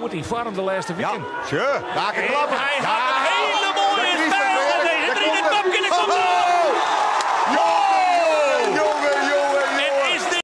goed hij farm de laatste weekend. Ja, sure. Daar kan klappen.